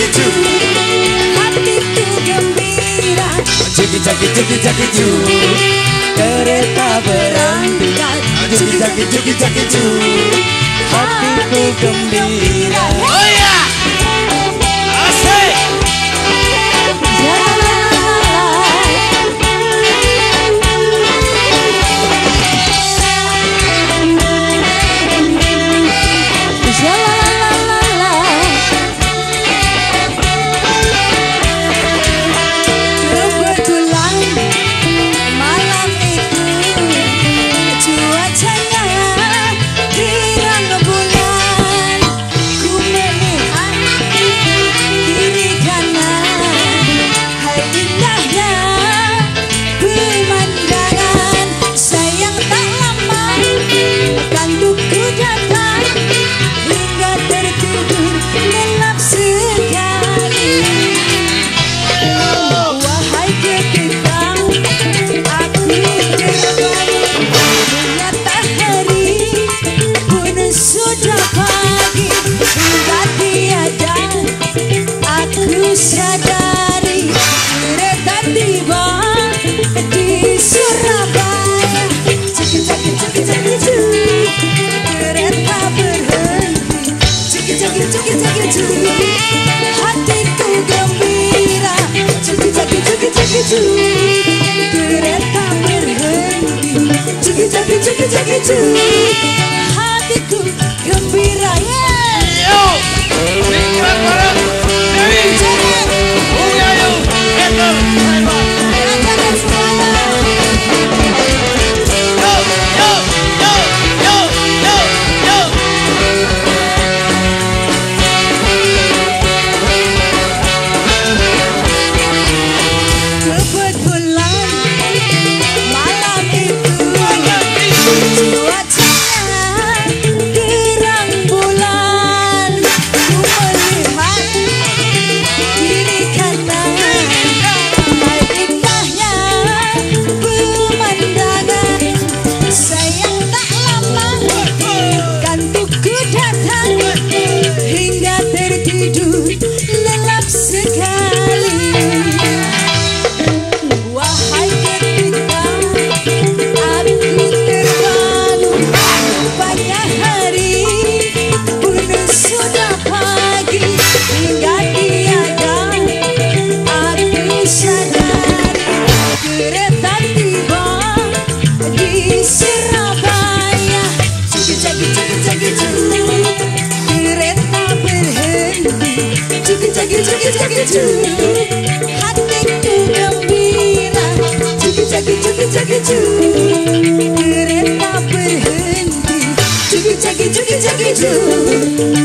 jagitu Hatiku gembira Jagi jagi jagi jagitu Kereta berangkat Jagi jagi jagi jagitu Hatiku gembira cuk Kereta berhenti Cuk cuk cuk cuk cuk Juggy, juggy, juggy, juggy, juggy,